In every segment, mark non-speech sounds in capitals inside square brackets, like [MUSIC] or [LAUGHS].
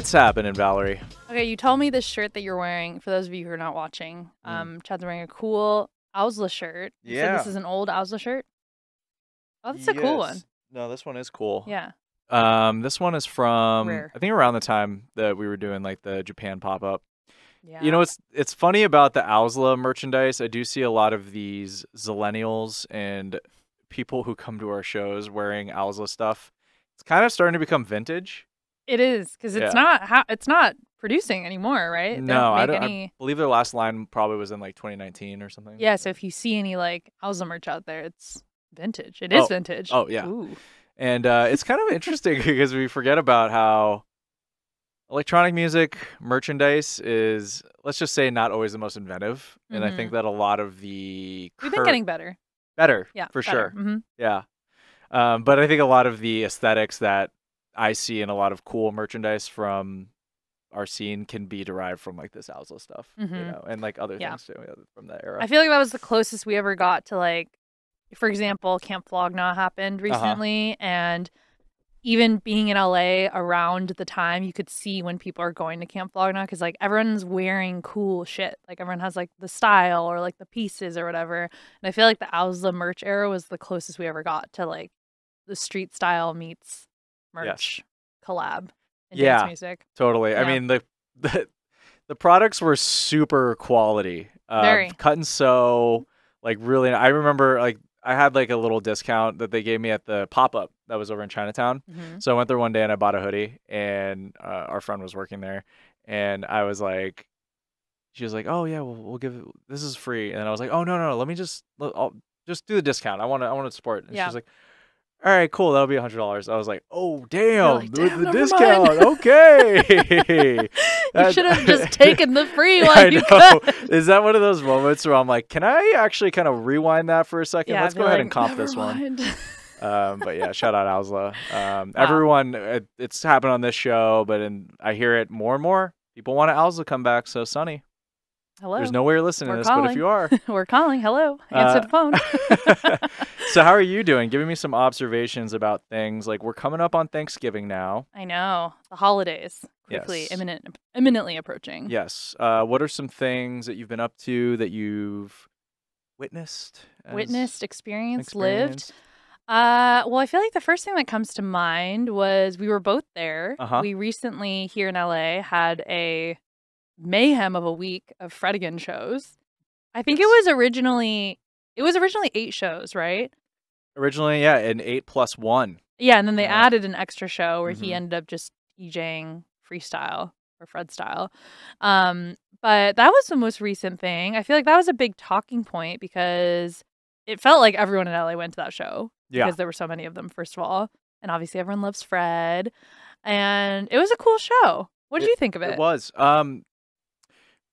What's happening, Valerie? Okay, you told me this shirt that you're wearing. For those of you who are not watching, Mm. um, Chad's wearing a cool Owsla shirt. Yeah. this is an old Owsla shirt. Oh, that's a cool one. No, this one is cool. Yeah. Um, this one is from Rare. I think around the time that we were doing like the Japan pop up. Yeah. You know, it's it's funny about the Owsla merchandise. I do see a lot of these Zillennials and people who come to our shows wearing Owsla stuff. It's kind of starting to become vintage. It is because it's Yeah. not ha- it's not producing anymore, right? No, I don't. Any... I believe their last line probably was in like 2019 or something. Yeah. So if you see any like Owsla merch out there, it's vintage. It is Oh. vintage. Oh, yeah. Ooh. And uh, it's kind of interesting [LAUGHS] because we forget about how electronic music merchandise is, let's just say, not always the most inventive. And I think that a lot of the We've been getting better. better, Yeah. for better. sure. hmm Yeah. Um, but I think a lot of the aesthetics that I see in a lot of cool merchandise from our scene can be derived from like this Owsla stuff, you Mhm. know, and like other Yeah. things too from that era. I feel like that was the closest we ever got to like, for example, Camp Flog Gnaw happened Uh-huh. recently, and even being in LA around the time, you could see when people are going to Camp Flog Gnaw because like everyone's wearing cool shit. Like everyone has like the style or like the pieces or whatever. And I feel like the Owsla merch era was the closest we ever got to like the street style meets merch collab in Yeah. dance music. Totally. I mean the the the products were super quality. Um, Very. cut and sew, like really. I remember like I had like a little discount that they gave me at the pop up that was over in Chinatown. Mhm. So I went there one day and I bought a hoodie, and uh, our friend was working there, and I was like, she was like, "Oh yeah, we'll, we'll give it. This is free," and I was like, "Oh no, no, let me just, I'll just do the discount. I want to, I want to support." And Yeah. she's like. All right, cool. That'll be a hundred dollars. I was like, "Oh, damn, like, "Damn, the discount." mind." [LAUGHS] Okay, [LAUGHS] you should have just [LAUGHS] taken the free I you know. could. Is that one of those moments where I'm like, "Can I actually kind of rewind that for a second? Yeah, Let's go be ahead and comp "Never this one." Um, but yeah, shout out Owsla. Um, Wow. Everyone, it, it's happened on this show, but in, I hear it more and more. People want to Owsla come back. So, Sonny, Hello. there's no way you're listening We're to this, but if you are, [LAUGHS] We're calling. Hello. Answer Uh, the phone. [LAUGHS] [LAUGHS] so how are you doing? Giving me some observations about things. Like we're coming up on Thanksgiving now. I know. The holidays quickly, Yes. imminent, imminently approaching. Yes. Uh, what are some things that you've been up to that you've witnessed? Witnessed, experienced, lived. Uh, well, I feel like the first thing that comes to mind was we were both there. Uh-huh. We recently here in LA had a mayhem of a week of Fred again shows. I think it was originally it was originally eight shows, right? Originally, yeah, an eight plus one. Yeah, and then they Yeah. added an extra show where he Mhm. ended up just DJing freestyle or Fred style. Um, but that was the most recent thing. I feel like that was a big talking point because it felt like everyone in LA went to that show Yeah. because there were so many of them, first of all. And obviously everyone loves Fred. And it was a cool show. What did It- you think of it? It was. Um,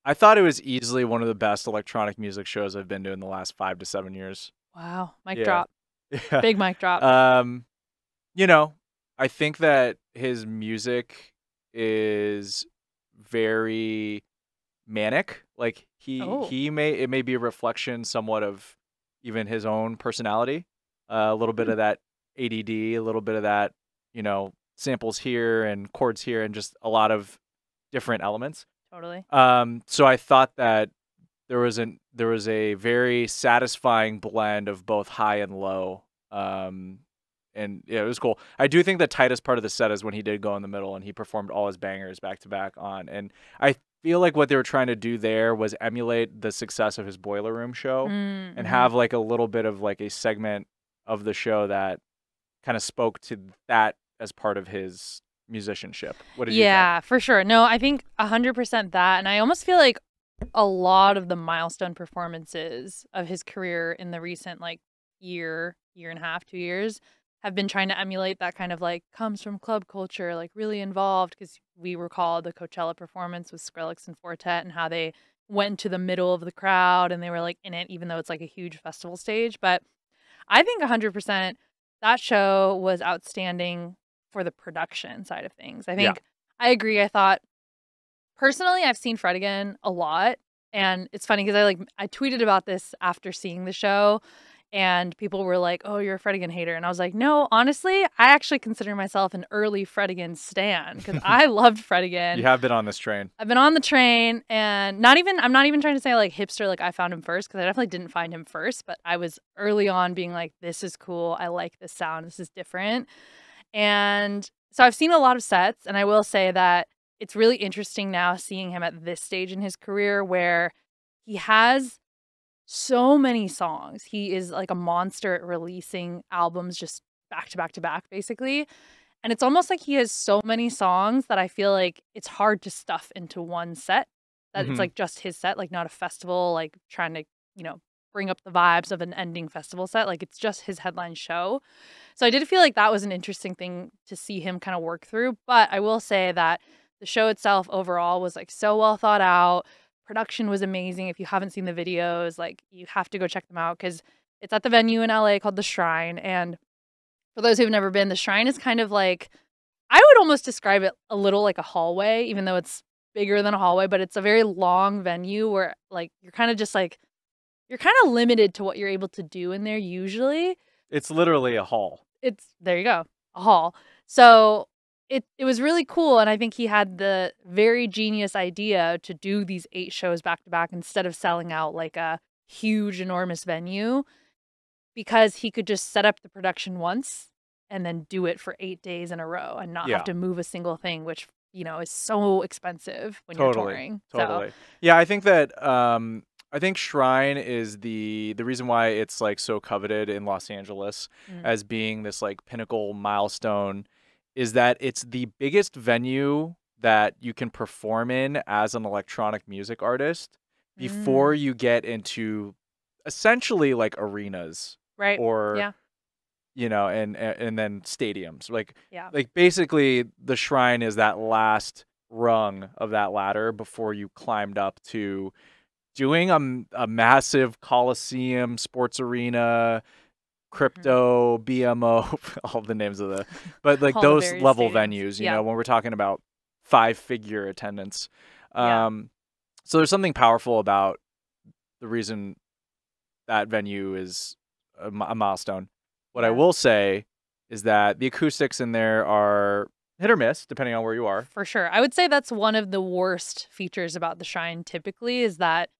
I thought it was easily one of the best electronic music shows I've been to in the last five to seven years. Wow. Mic Yeah. drop. [LAUGHS] Yeah. Big mic drop. Um, you know, I think that his music is very manic. Like he Oh. he may it may be a reflection somewhat of even his own personality. Uh, a little bit Hmm. of that ADD, a little bit of that, you know, samples here and chords here, and just a lot of different elements. Totally. Um, so I thought that there was an there was a very satisfying blend of both high and low. Um, and yeah, it was cool. I do think the tightest part of the set is when he did go in the middle and he performed all his bangers back to back on. And I feel like what they were trying to do there was emulate the success of his Boiler Room show Mm, and mhm. have like a little bit of like a segment of the show that kind of spoke to that as part of his musicianship. What did you think? yeah, for sure. No, I think 100% that. And I almost feel like a lot of the milestone performances of his career in the recent like year, year and a half, two years have been trying to emulate that kind of like comes from club culture, like really involved. Because we recall the Coachella performance with Skrillex and Four Tet and how they went to the middle of the crowd and they were like in it, even though it's like a huge festival stage. But I think 100% that show was outstanding for the production side of things. I Yeah. think I agree. I thought personally, I've seen Fred again a lot, and it's funny because I like I tweeted about this after seeing the show, and people were like, "Oh, you're a Fred again hater," and I was like, "No, honestly, I actually consider myself an early Fred again stan because [LAUGHS] I loved Fred again. You have been on this train. I've been on the train, and not even I'm not even trying to say like hipster, like I found him first because I definitely didn't find him first, but I was early on being like, "This is cool. I like this sound. This is different," and so I've seen a lot of sets, and I will say that it's really interesting now seeing him at this stage in his career where he has so many songs. He is like a monster at releasing albums just back to back to back, basically. And it's almost like he has so many songs that I feel like it's hard to stuff into one set. That Mhm. it's like just his set, like not a festival, like trying to, you know, bring up the vibes of an ending festival set. Like it's just his headline show. So I did feel like that was an interesting thing to see him kind of work through. But I will say that the show itself overall was like so well thought out production was amazing. If you haven't seen the videos, like you have to go check them out because it's at the venue in LA called the Shrine. And for those who've never been, the Shrine is kind of like I would almost describe it a little like a hallway, even though it's bigger than a hallway, but it's a very long venue where like you're kind of just like you're kind of limited to what you're able to do in there usually It's literally a hall. it's there you go a hall so it it was really cool and i think he had the very genius idea to do these eight shows back to back instead of selling out like a huge enormous venue because he could just set up the production once and then do it for eight days in a row and not Yeah. have to move a single thing which you know is so expensive when Totally, you're touring So, Totally. Yeah, I think that um I think Shrine is the the reason why it's like so coveted in Los Angeles Mm. as being this like pinnacle milestone is that it's the biggest venue that you can perform in as an electronic music artist before Mm. you get into essentially like arenas right or yeah. you know and and and then stadiums like yeah like basically the shrine is that last rung of that ladder before you climbed up to doing a massive coliseum sports arena crypto bmo [LAUGHS] all the names of the but [LAUGHS] like All those level stadiums. venues you Yeah. know when we're talking about five figure attendance Yeah. um so there's something powerful about the reason that venue is a, a milestone what i will say is that the acoustics in there are hit or miss depending on where you are For sure. I would say that's one of the worst features about the shrine typically is that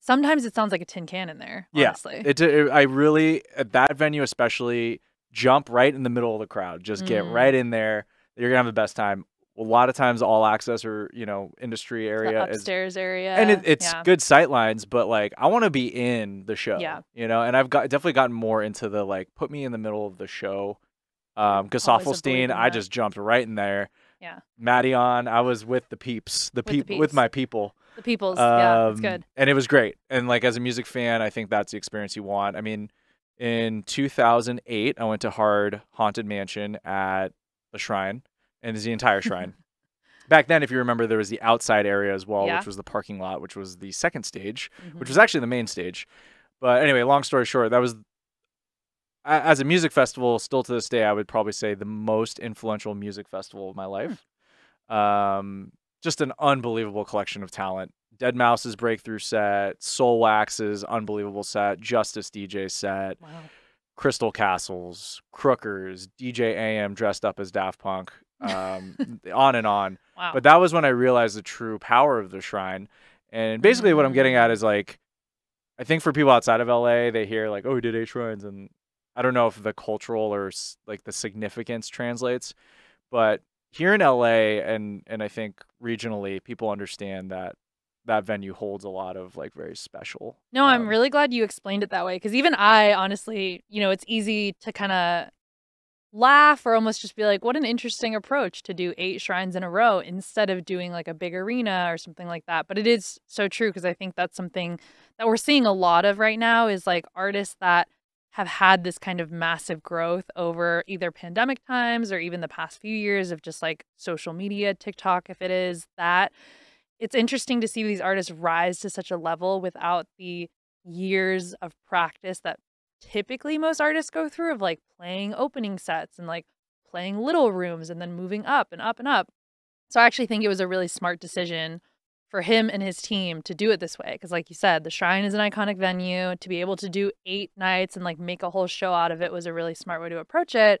sometimes it sounds like a tin can in there, Yeah, it, it i really at that venue especially jump right in the middle of the crowd just get Mm. right in there you're gonna have the best time a lot of times all access or you know industry The area is upstairs area. and it, it's yeah. good sight lines but like i want to be in the show Yeah. you know and i've got definitely gotten more into the like put me in the middle of the show um Always a Gesaffelstein, believer in i just jumped right in there Yeah. Maddie on i was with the peeps the the peep with my people The people's. yeah, it's Um, good. and it was great and like as a music fan i think that's the experience you want i mean in 2008 i went to hard haunted mansion at the shrine and it's the entire [LAUGHS] shrine back then if you remember there was the outside area as well Yeah. which was the parking lot which was the second stage which Mhm. was actually the main stage but anyway long story short that was as a music festival still to this day i would probably say the most influential music festival of my life um just an unbelievable collection of talent Deadmau5's breakthrough set Soulwax's unbelievable set justice dj set Wow. crystal castles crookers dj am dressed up as daft punk um [LAUGHS] on and on Wow. but that was when I realized the true power of the shrine. And basically, what I'm getting at Mm. is like, I think for people outside of LA, they hear like, "Oh, we did eight shrines," and I don't know if the cultural or like the significance translates. But here in LA, and and I think regionally, people understand that that venue holds a lot of like very special. No, I'm um, really glad you explained it that way because even I honestly, you know, it's easy to kind of laugh or almost just be like, what an interesting approach to do eight shrines in a row instead of doing like a big arena or something like that. But it is so true because I think that's something that we're seeing a lot of right now is like artists that have had this kind of massive growth over either pandemic times or even the past few years of just like social media, TikTok, if it is that. It's interesting to see these artists rise to such a level without the years of practice that typically most artists go through of like playing opening sets and like playing little rooms and then moving up and up and up. So I actually think it was a really smart decision for him and his team to do it this way because like you said the shrine is an iconic venue to be able to do eight nights and like make a whole show out of it was a really smart way to approach it.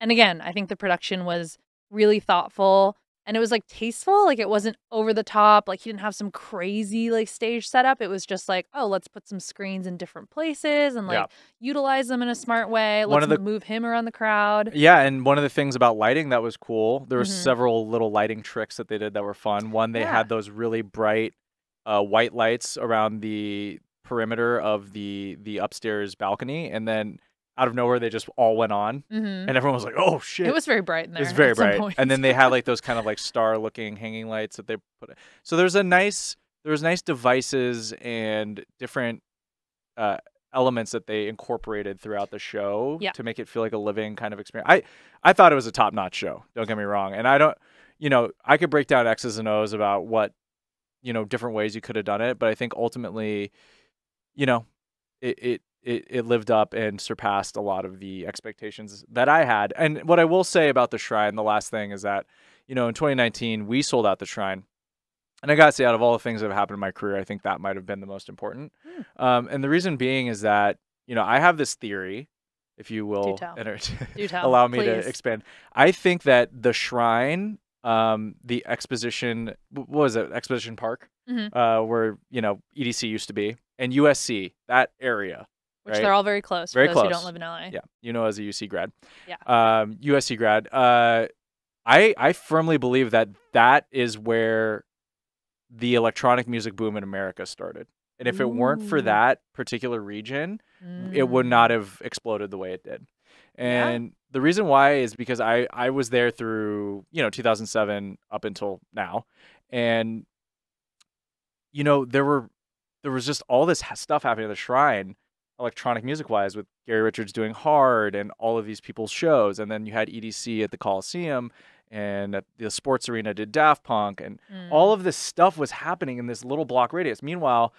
And again i think the production was really thoughtful and it was like tasteful like it wasn't over the top like he didn't have some crazy like stage setup it was just like oh let's put some screens in different places and like Yeah. utilize them in a smart way let's of the- move him around the crowd Yeah, and one of the things about lighting that was cool, there were Mhm. several little lighting tricks that they did that were fun. One, they Yeah. had those really bright uh, white lights around the perimeter of the the upstairs balcony, and then out of nowhere they just all went on, hmm and everyone was like, "Oh shit!" it was very bright in there It was very at some bright, and then they [LAUGHS] had like those kind of like star-looking hanging lights that they put. in. So there's a nice, there's nice devices and different uh, elements that they incorporated throughout the show Yeah. to make it feel like a living kind of experience. I I thought it was a top-notch show. Don't get me wrong, and I don't, you know, I could break down X's and O's about what, you know, different ways you could have done it, but I think ultimately, you know, it it. It, it lived up and surpassed a lot of the expectations that I had. And what I will say about the shrine, the last thing is that, you know, in 2019 we sold out the shrine, and I gotta say, out of all the things that have happened in my career, I think that might have been the most important. Hmm. Um, and the reason being is that you know I have this theory, if you will, enter- [LAUGHS] allow me to expand. I think that the shrine, um, the exposition, what was it, Exposition Park, Mhm. uh, where you know EDC used to be, and USC, that area. Which right? they're all very close Very for those who close. don't live in LA. Yeah, you know, as a UC grad. Yeah. Um, USC grad. Uh, I I firmly believe that that is where the electronic music boom in America started. And if it weren't for that particular region, it would Mm. not have exploded the way it did. Yeah. And the reason why is because I I was there through, you know, 2007 up until now. And you know, there were there was just all this stuff happening at the shrine electronic music wise with Gary Richards doing hard and all of these people's shows and then you had EDC at the Coliseum and at the sports arena did Daft Punk and Mm. all of this stuff was happening in this little block radius. Meanwhile,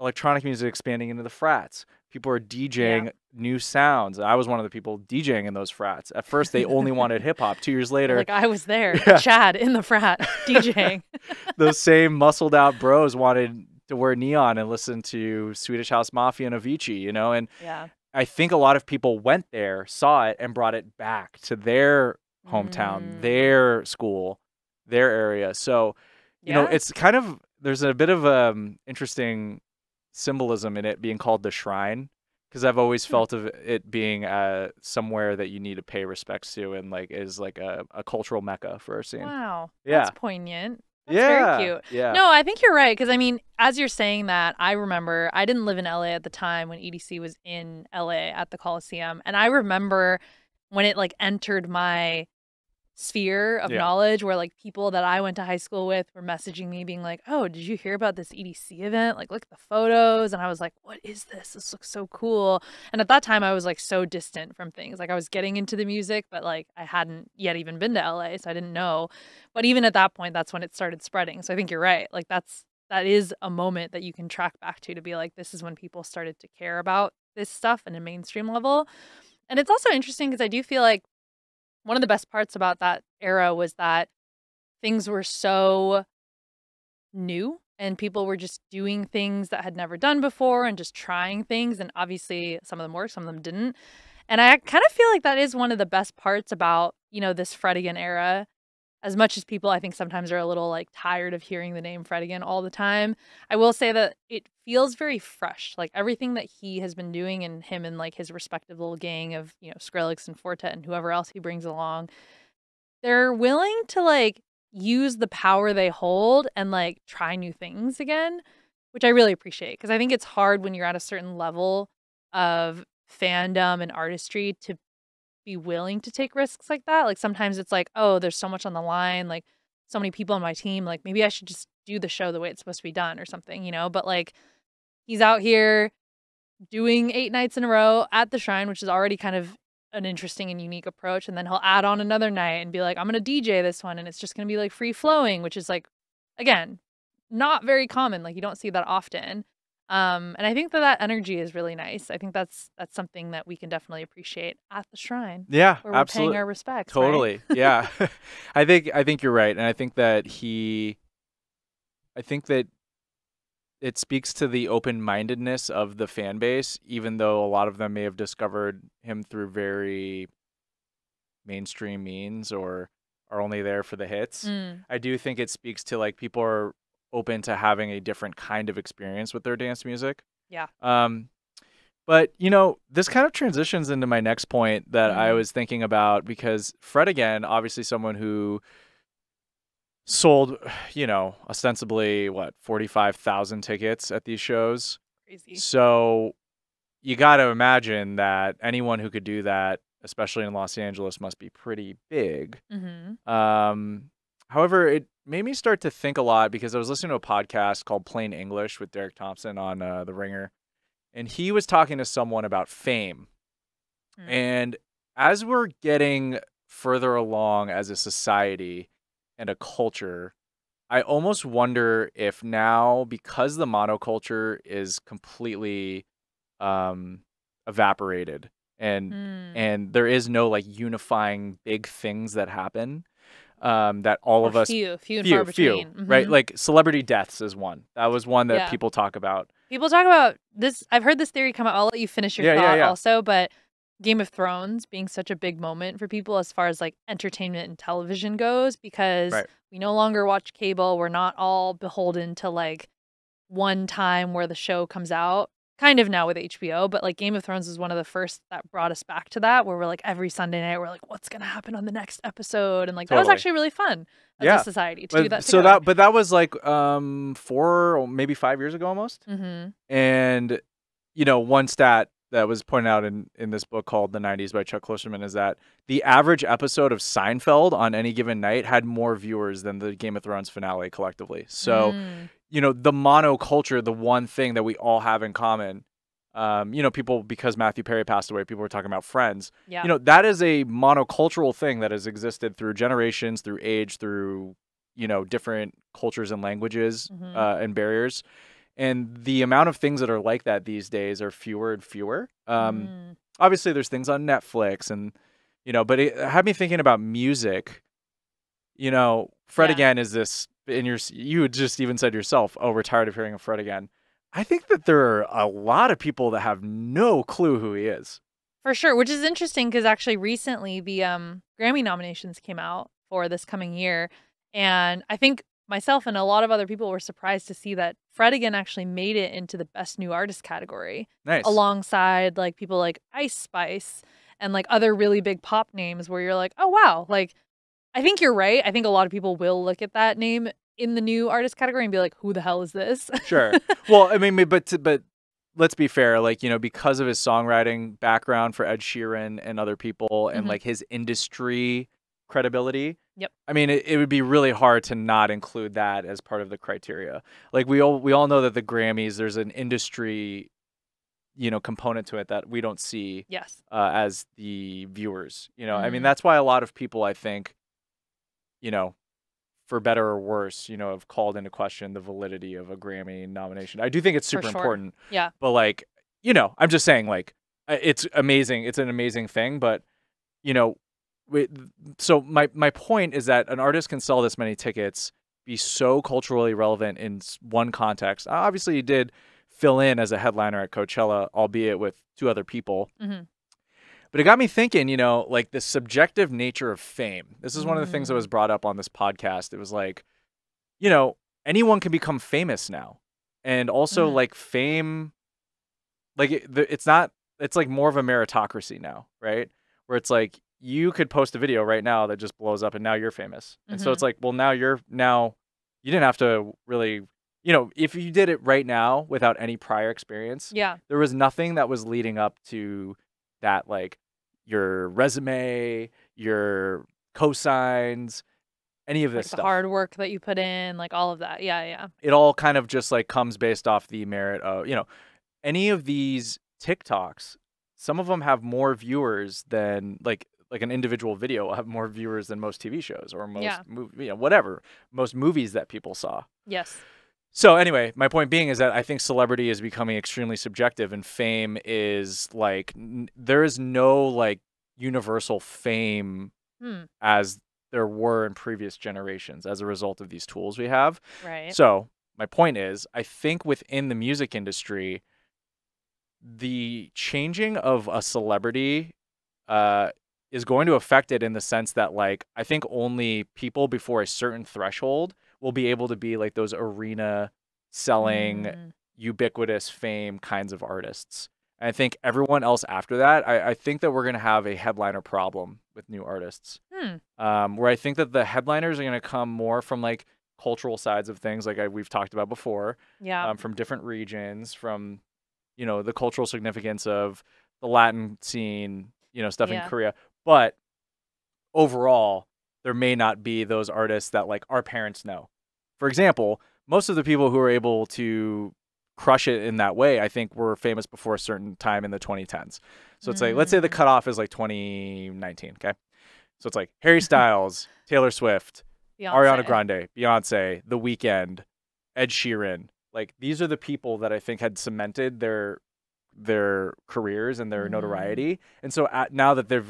electronic music expanding into the frats. People are DJing new sounds. I was one of the people DJing in those frats. At first, they only [LAUGHS] wanted hip hop. Two years later, like I was there, [LAUGHS] Yeah. Chad in the frat DJing. [LAUGHS] those same muscled out bros wanted to wear neon and listen to Swedish House Mafia and Avicii, you know? And yeah. I think a lot of people went there, saw it, and brought it back to their hometown, Mm. their school, their area. So, you know, it's kind of there's a bit of um interesting symbolism in it being called the shrine because I've always Hmm. felt of it being uh somewhere that you need to pay respects to and like is like a, a cultural mecca for a scene. Wow. Yeah. That's poignant. That's yeah, very cute. Yeah. No, I think you're right because I mean, as you're saying that, I remember I didn't live in LA at the time when EDC was in LA at the Coliseum, and I remember when it like entered my sphere of Yeah. knowledge where like people that I went to high school with were messaging me being like, "Oh, did you hear about this EDC event? Like look at the photos." And I was like, "What is this? This looks so cool." And at that time I was like so distant from things. Like I was getting into the music, but like I hadn't yet even been to LA, so I didn't know. But even at that point that's when it started spreading. So I think you're right. Like that's that is a moment that you can track back to to be like this is when people started to care about this stuff in a mainstream level. And it's also interesting because I do feel like one of the best parts about that era was that things were so new and people were just doing things that had never done before and just trying things and obviously some of them worked some of them didn't. And i kind of feel like that is one of the best parts about you know this Fred again era as much as people i think sometimes are a little like tired of hearing the name Fred again all the time i will say that it feels very fresh like everything that he has been doing and him and like his respective little gang of you know skrillex and Four Tet and whoever else he brings along they're willing to like use the power they hold and like try new things again, which I really appreciate because I think it's hard when you're at a certain level of fandom and artistry to be willing to take risks like that. Like sometimes it's like, oh, there's so much on the line, like so many people on my team, like maybe I should just do the show the way it's supposed to be done or something, you know? But like he's out here doing eight nights in a row at the shrine, which is already kind of an interesting and unique approach and then he'll add on another night and be like i'm gonna dj this one and it's just gonna be like free flowing which is like again not very common like you don't see that often um and i think that that energy is really nice i think that's that's something that we can definitely appreciate at the shrine Yeah, where we're absolutely. paying our respects right? Totally. Yeah. [LAUGHS] I think I think you're right. And I think that he I think that it speaks to the open-mindedness of the fan base, even though a lot of them may have discovered him through very mainstream means or are only there for the hits. Mm. I do think it speaks to like people are open to having a different kind of experience with their dance music. Yeah. Um, but you know, this kind of transitions into my next point that I Mhm. was thinking about because Fred again, obviously someone who sold, [SIGHS] you know, ostensibly what forty five thousand tickets at these shows. Crazy. So you got to imagine that anyone who could do that, especially in Los Angeles, must be pretty big. Mm-hmm. Um, however, it made me start to think a lot because I was listening to a podcast called Plain English with Derek Thompson on uh, The Ringer, and he was talking to someone about fame. Mm. And as we're getting further along as a society and a culture, I almost wonder if now, because the monoculture is completely um, evaporated and Mm. and there is no like unifying big things that happen um, that all Or of us few, few and few far few between. right like celebrity deaths is one that was one that Yeah. people talk about People talk about this. I've heard this theory come out. I'll let you finish your yeah, thought yeah. also, but Game of Thrones being such a big moment for people as far as like entertainment and television goes, because Right. we no longer watch cable. We're not all beholden to like one time where the show comes out. Kind of now with HBO, but like Game of Thrones was one of the first that brought us back to that, where we're like every Sunday night we're like, what's gonna happen on the next episode, and like that was actually really fun as Yeah. a society to do But- that. so that but that was like um four or maybe five years ago almost mm-hmm. and you know one stat that was pointed out in in this book called the 90s by chuck klosterman is that the average episode of seinfeld on any given night had more viewers than the game of thrones finale collectively so Mm. You know the monoculture the one thing that we all have in common um, you know people because matthew perry passed away people were talking about friends yeah, you know that is a monocultural thing that has existed through generations through age through you know different cultures and languages Mhm. uh, and barriers and the amount of things that are like that these days are fewer and fewer um, Mm. obviously there's things on netflix and you know but it had me thinking about music you know fred Yeah. again is this and you're you had just even said yourself oh we're tired of hearing of fred again. I think that there are a lot of people that have no clue who he is. For sure, which is interesting because actually recently the um, Grammy nominations came out for this coming year, and I think myself and a lot of other people were surprised to see that Fred again actually made it into the best new artist category nice. alongside like people like Ice Spice and like other really big pop names where you're like, oh wow, like I think you're right. I think a lot of people will look at that name in the new artist category and be like, who the hell is this? Sure. [LAUGHS] well, I mean, but but let's be fair. Like you know, because of his songwriting background for Ed Sheeran and other people, and Mhm. like his industry credibility. Yep. I mean, it, it would be really hard to not include that as part of the criteria. Like we all we all know that the Grammys, there's an industry, you know, component to it that we don't see yes. uh, as the viewers. You know, I mean, Mhm. that's why a lot of people, I think, you know, for better or worse, you know, have called into question the validity of a Grammy nomination. I do think it's super sure. important, Yeah. but like, you know, I'm just saying, like, uh, it's amazing. It's an amazing thing, but you know, we, so my my point is that an artist can sell this many tickets, be so culturally relevant in one context. Obviously, he did fill in as a headliner at Coachella, albeit with two other people. Mhm. But it got me thinking, you know, like the subjective nature of fame. This is one of the things that Mm. was brought up on this podcast. It was like, you know, anyone can become famous now. And also, Mhm. like, fame, like, it, the- it's not, it's like more of a meritocracy now, right? Where it's like, you could post a video right now that just blows up and now you're famous. And so Mhm. it's like, well, now you're, now you didn't have to really, you know, if you did it right now without any prior experience, Yeah. there was nothing that was leading up to that like your resume your cosigns any of Like this the stuff hard work that you put in, like all of that. Yeah, yeah. it all kind of just like comes based off the merit of you know any of these tiktoks some of them have more viewers than like like an individual video will have more viewers than most tv shows or most Yeah. mov- you know whatever most movies that people saw Yes. So anyway, my point being is that I think celebrity is becoming extremely subjective, and fame is like n- there is no like universal fame Hmm. as there were in previous generations as a result of these tools we have. Right. So my point is, I think within the music industry, the changing of a celebrity uh, is going to affect it in the sense that, like, I think only people before a certain threshold will be able to be like those arena selling, Mm. ubiquitous fame kinds of artists. And I think everyone else after that, I, I think that we're going to have a headliner problem with new artists Hmm. um, where I think that the headliners are going to come more from like cultural sides of things, like I, we've talked about before, Yeah. um, from different regions, from you know the cultural significance of the Latin scene, you know stuff Yeah. in Korea. But overall, there may not be those artists that like our parents know. For example, most of the people who are able to crush it in that way, I think, were famous before a certain time in the 2010s. So it's like, let's say the Mm. cutoff is like 2019. Okay. So it's like Harry [LAUGHS] Styles, Taylor Swift, Ariana Grande, Beyonce, The Weeknd, Ed Sheeran. Like these are the people that I think had cemented their their careers and their Mhm. notoriety. And so at, now that they're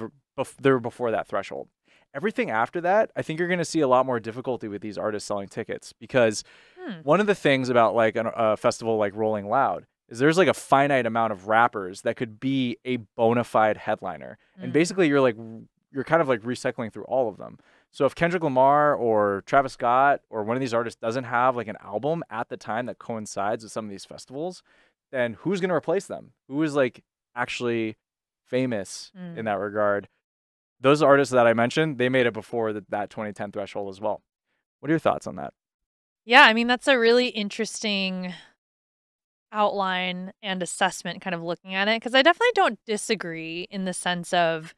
they're before that threshold. Everything after that, I think you're going to see a lot more difficulty with these artists selling tickets because Hmm. one of the things about like an- a festival like Rolling Loud is there's like a finite amount of rappers that could be a bona fide headliner. And Mm. basically you're like you're kind of like recycling through all of them. So if Kendrick Lamar or Travis Scott or one of these artists doesn't have like an album at the time that coincides with some of these festivals, then who's going to replace them? Who is like actually famous Mm. in that regard? Those artists that I mentioned, they made it before the, that 2010 threshold as well. What are your thoughts on that? Yeah, I mean that's a really interesting outline and assessment kind of looking at it because I definitely don't disagree in the sense of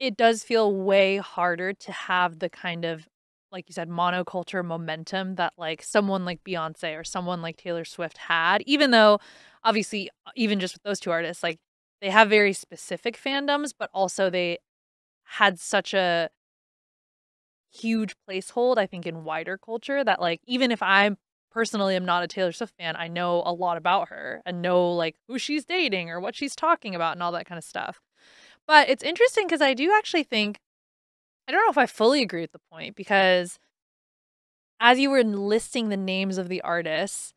it does feel way harder to have the kind of like you said monoculture momentum that like someone like Beyonce or someone like Taylor Swift had even though obviously even just with those two artists like they have very specific fandoms but also they had such a huge placehold I think in wider culture that like even if I personally am not a Taylor Swift fan, I know a lot about her and know like who she's dating or what she's talking about and all that kind of stuff. But it's interesting because I do actually think I don't know if I fully agree with the point because as you were listing the names of the artists,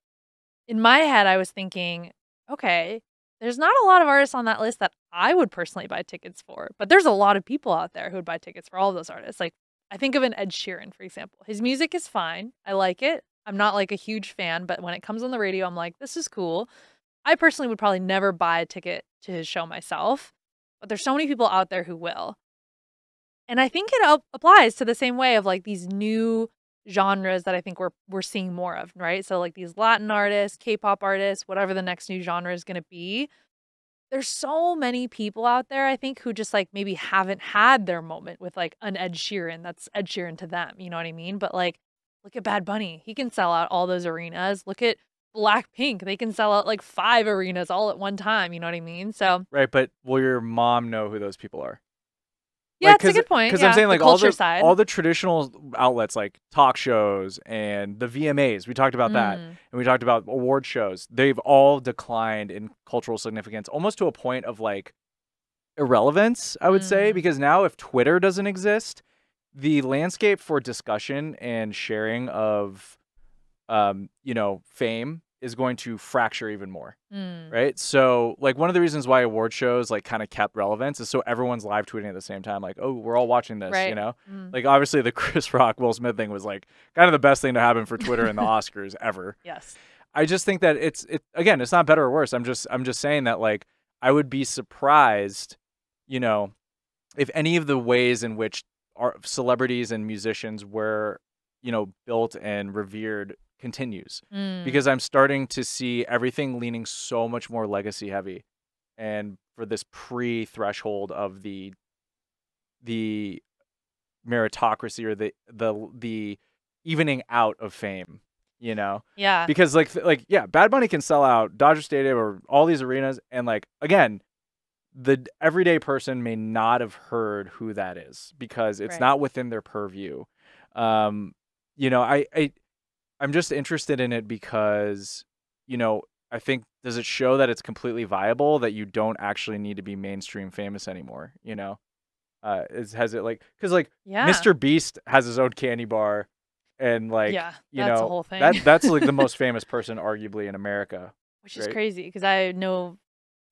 in my head I was thinking, okay, there's not a lot of artists on that list that I would personally buy tickets for, but there's a lot of people out there who would buy tickets for all of those artists. Like I think of an Ed Sheeran, for example. His music is fine. I like it. I'm not like a huge fan, but when it comes on the radio, I'm like, this is cool. I personally would probably never buy a ticket to his show myself, but there's so many people out there who will. And I think it applies to the same way of like these new genres that I think we're we're seeing more of, right? So like these Latin artists, K-pop artists, whatever the next new genre is going to be. There's so many people out there I think who just like maybe haven't had their moment with like an Ed Sheeran that's Ed Sheeran to them, you know what I mean? But like look at Bad Bunny. He can sell out all those arenas. Look at Blackpink. They can sell out like five arenas all at one time, you know what I mean? So, Right, but will your mom know who those people are? Yeah, Like, it's a good point. Because yeah, I'm saying the all the side. all the traditional outlets like talk shows and the VMAs. We talked about that, Mm. and we talked about award shows. They've all declined in cultural significance, almost to a point of like irrelevance. I would say Mm. because now if Twitter doesn't exist, the landscape for discussion and sharing of, um, you know, fame is going to fracture even more Mm. right? So like one of the reasons why award shows like kind of kept relevance is so everyone's live tweeting at the same time, like, oh, we're all watching this, you know? Mm. Like obviously the [LAUGHS] Chris Rock Will Smith thing was like kind of the best thing to happen for Twitter and the [LAUGHS] Oscars ever. Yes. I just think that it's it again, it's not better or worse. I'm just I'm just saying that like I would be surprised, you know, if any of the ways in which our celebrities and musicians were, you know, built and revered continues Mm. because I'm starting to see everything leaning so much more legacy heavy, and for this pre threshold of the the meritocracy or the the the evening out of fame, you know, yeah. because like like yeah, Bad Bunny can sell out Dodger Stadium or all these arenas, and like again. The everyday person may not have heard who that is because it's Right. not within their purview. Um, you know, I, I I'm just interested in it because, you know, I think does it show that it's completely viable that you don't actually need to be mainstream famous anymore? You know, uh, is has it like because like yeah. Mr. Beast has his own candy bar, and like yeah, you that's know a whole thing. that that's like the [LAUGHS] most famous person arguably in America. which is crazy because I know.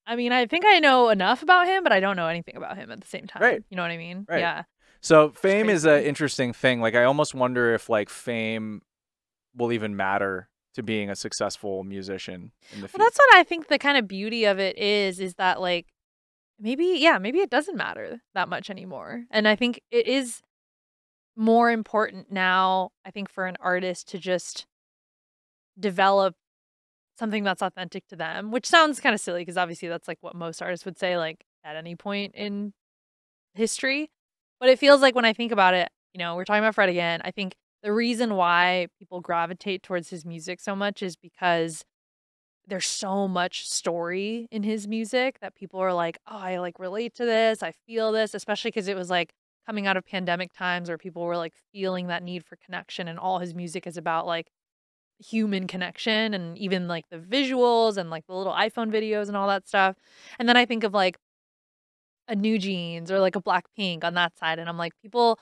I mean, I think I know enough about him, but I don't know anything about him at the same time. Right. You know what I mean? Right. Yeah. So fame is an interesting thing. Like I almost wonder if like fame will even matter to being a successful musician in the Well, future. that's what I think the kind of beauty of it is, is that like maybe, yeah, maybe it doesn't matter that much anymore. And I think it is more important now, I think, for an artist to just develop something that's authentic to them, which sounds kind of silly because obviously that's like what most artists would say, like at any point in history. But it feels like when I think about it, you know, we're talking about Fred again. I think the reason why people gravitate towards his music so much is because there's so much story in his music that people are like, oh, I like relate to this. I feel this, especially because it was like coming out of pandemic times where people were like feeling that need for connection. And all his music is about like human connection and even like the visuals and like the little iPhone videos and all that stuff. And then I think of like a New Jeans or like a Blackpink on that side. And I'm like, people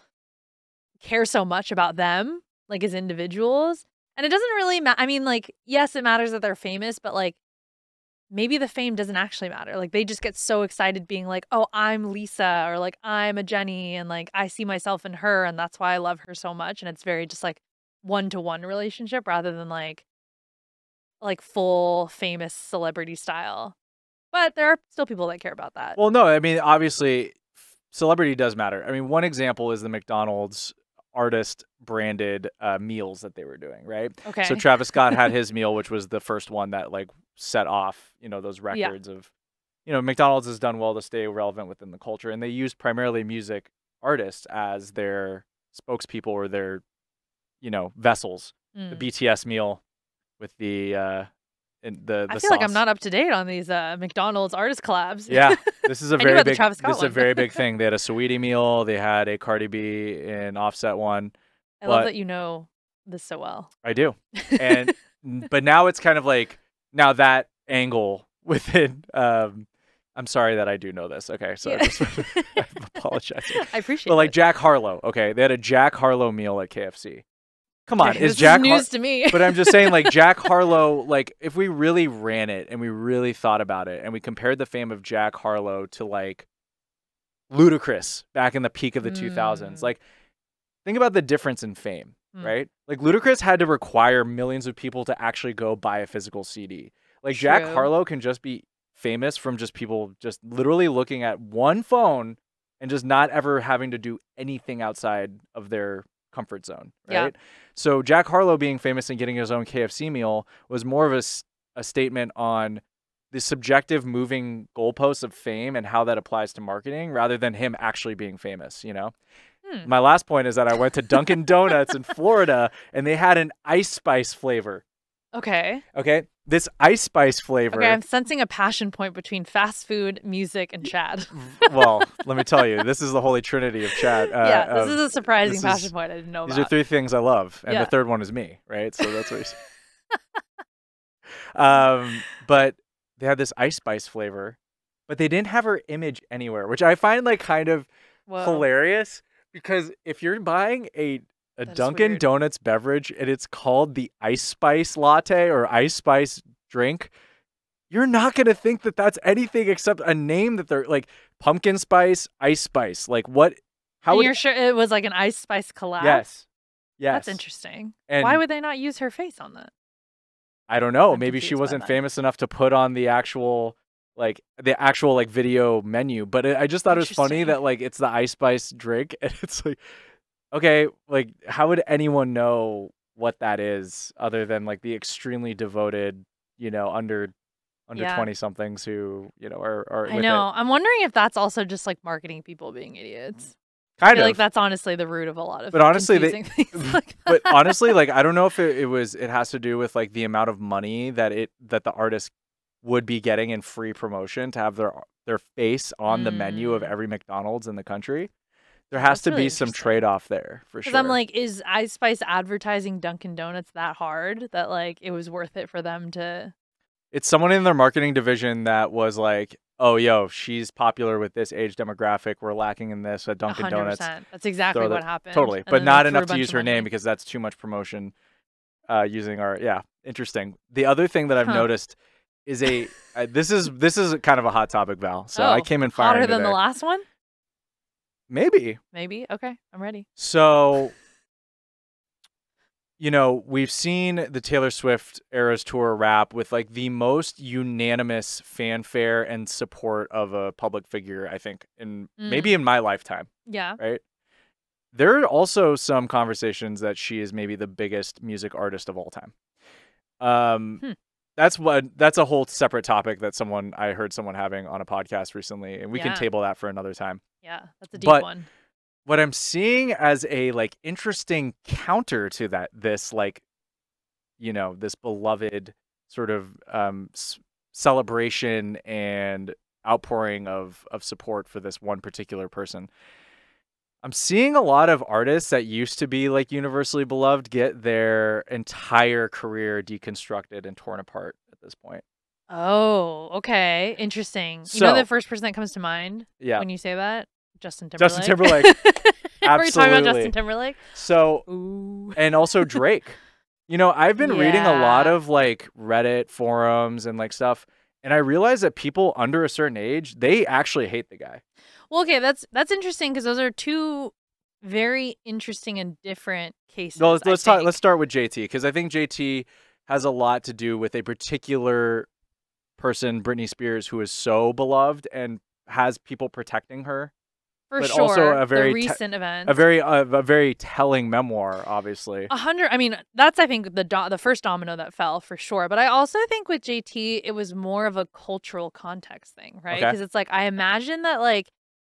care so much about them, like as individuals. And it doesn't really matter. I mean, like, yes, it matters that they're famous, but like, maybe the fame doesn't actually matter. Like, they just get so excited being like, oh, I'm Lisa, or like, I'm a Jennie, and like, I see myself in her, and that's why I love her so much. And it's very just like one to one relationship rather than like, like full famous celebrity style. But there are still people that care about that. Well, no, I mean obviously celebrity does matter. I mean one example is the McDonald's artist branded uh, meals that they were doing, right? okay. So Travis Scott had [LAUGHS] his meal, which was the first one that like set off, you know, those Yeah. records of, you know, McDonald's has done well to stay relevant within the culture, and they use primarily music artists as their spokespeople or their, you know, vessels. The Mm. BTS meal with the uh, in the the I feel like I'm not up to date on these uh, McDonald's artist collabs. Yeah, [LAUGHS] this is a very big. This is a very big thing. They had a [LAUGHS] Saweetie meal. They had a Cardi B and Offset one. I love that you know this so well. I do. And [LAUGHS] but now it's kind of like now that angle within. Um, I'm sorry that I do know this. Okay, so I just I apologize. I appreciate But like it. Jack Harlow. Okay, they had a Jack Harlow meal at KFC. Come on, [LAUGHS] is Jack? Har- news to me? but I'm just saying, like Jack [LAUGHS] Harlow, like if we really ran it and we really thought about it and we compared the fame of Jack Harlow to like Ludacris back in the peak of the 2000s, Mm. like think about the difference in fame, Mm. right? Like Ludacris had to require millions of people to actually go buy a physical CD. Like Jack Harlow can just be famous from just people just literally looking at one phone and just not ever having to do anything outside of their comfort zone, Yeah. right? So Jack Harlow being famous and getting his own KFC meal was more of a, a statement on the subjective moving goalposts of fame and how that applies to marketing rather than him actually being famous, you know? Hmm. My last point is that I went to Dunkin' Donuts in [LAUGHS] Florida and they had an ice spice flavor. Okay. Okay? This ice spice flavor. Okay, I'm sensing a passion point between fast food, music, and Chad. [LAUGHS] well, [LAUGHS] let me tell you, this is the holy trinity of Chad. Uh, yeah, this of- is a surprising passion is- point I didn't know These are three things I love, and Yeah. the third one is me, right? So that's what you say. [LAUGHS] um, but they had this ice spice flavor, but they didn't have her image anywhere, which I find like kind of Whoa. hilarious because if you're buying a a That Dunkin'. Donuts beverage and it's called the ice spice latte or ice spice drink, you're not going to think that that's anything except a name that they're like pumpkin spice, ice spice. Like what how would you're sure it was like an Ice Spice collab? Yes. Yes. That's interesting. And Why would they not use her face on that? I don't know. I'm Maybe she wasn't famous enough to put on the actual like the actual like video menu, but it, I just thought it was funny that like it's the ice spice drink [LAUGHS] and it's like okay, like how would anyone know what that is other than like the extremely devoted, you know, under under Yeah. 20 somethings who, you know, are are I with know. I'm wondering if that's also just like marketing people being idiots. it. I Kind feel of. like that's honestly the root of a lot of But honestly, they- confusing [LAUGHS] things like but that. [LAUGHS] honestly, like I don't know if it, it was it has to do with like the amount of money that it that the artist would be getting in free promotion to have their their face on the menu of Mm. every McDonald's in the country. There has that's to really be some trade off there for Because sure. I'm like, is Ice Spice advertising Dunkin' Donuts that hard that like it was worth it for them to? it's someone in their marketing division that was like, oh, yo, she's popular with this age demographic. We're lacking in this at Dunkin' 100%. Donuts. That's exactly that- what happened. Totally, And but not enough to use her name because that's too much promotion. Uh, using our yeah, interesting. The other thing that I've Huh. noticed is a uh, this is this is kind of a hot topic, Val. So I Oh, came in firing Hotter than today. the last one? Maybe Maybe. Okay, I'm ready. so. You know, we've seen the Taylor Swift Eras Tour wrap with like the most unanimous fanfare and support of a public figure, I think, in Mm. maybe in my lifetime. Yeah. right? There are also some conversations that she is maybe the biggest music artist of all time. Um, Hmm. That's what that's a whole separate topic that someone I heard someone having on a podcast recently, and we can table that for another time. Yeah. That's a deep But- one. What I'm seeing as a like interesting counter to that, this like, you know, this beloved sort of um, s- celebration and outpouring of of support for this one particular person. I'm seeing a lot of artists that used to be like universally beloved get their entire career deconstructed and torn apart at this point. Oh, okay. Interesting. you know the first person that comes to mind Yeah. when you say that? Justin Timberlake. Justin Timberlake. Absolutely. [LAUGHS] Are talking about. Justin Timberlake? So Ooh. and also Drake. You know, I've been reading a lot of like Reddit forums and like stuff, and I realize that people under a certain age, they actually hate the guy. Well, okay, that's that's interesting because those are two very interesting and different cases. Well, let's, let's talk. Let's start with JT because I think JT has a lot to do with a particular person, Britney Spears, who is so beloved and has people protecting her. for but sure. also a very the te- recent event. A very, uh, a very telling memoir, obviously. A hundred. I mean, that's I think the do- the first domino that fell for sure. But I also think with JT, it was more of a cultural context thing, right? Okay. Because it's like I imagine that like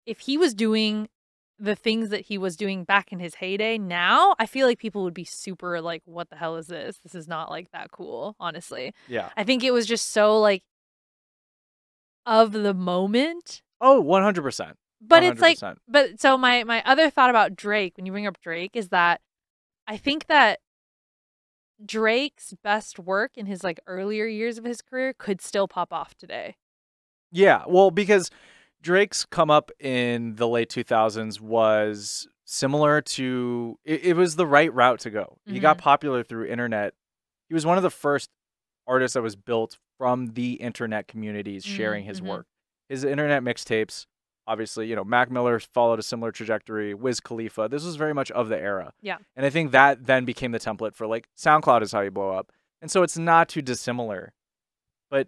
if he was doing the things that he was doing back in his heyday, now I feel like people would be super like, "What the hell is this? This is not like that cool." Honestly, Yeah. I think it was just so like of the moment. Oh, Oh, one hundred percent. But it's like but so my my other thought about Drake when you bring up Drake is that I think that Drake's best work in his like earlier years of his career could still pop off today. Yeah, well, because Drake's come up in the late 2000s was similar to it, it was the right route to go. He got popular through internet. He was one of the first artists that was built from the internet communities sharing his mhm. work. His internet mixtapes, obviously, you know, Mac Miller followed a similar trajectory, Wiz Khalifa. This was very much of the era. Yeah. And I think that then became the template for like SoundCloud is how you blow up. And so it's not too dissimilar. But,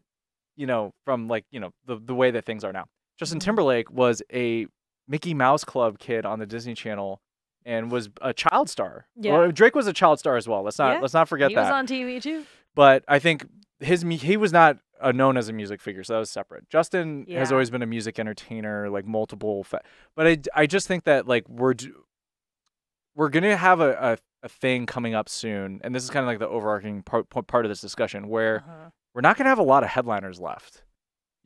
you know, from like, you know, the the way that things are now. Justin. Timberlake was a Mickey Mouse Club kid on the Disney Channel and was a child star. Yeah. Well, Drake was a child star as well. Let's not Yeah, let's not forget he that. He was on TV too. but I think his he was not uh, known as a music figure, so that was separate. Justin has always been a music entertainer, like multiple. Fa- but I just think that like we're we're gonna have a, a a thing coming up soon, and this is kind of like the overarching part part of this discussion where Uh-huh. we're not gonna have a lot of headliners left.